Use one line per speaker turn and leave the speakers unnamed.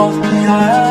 both behind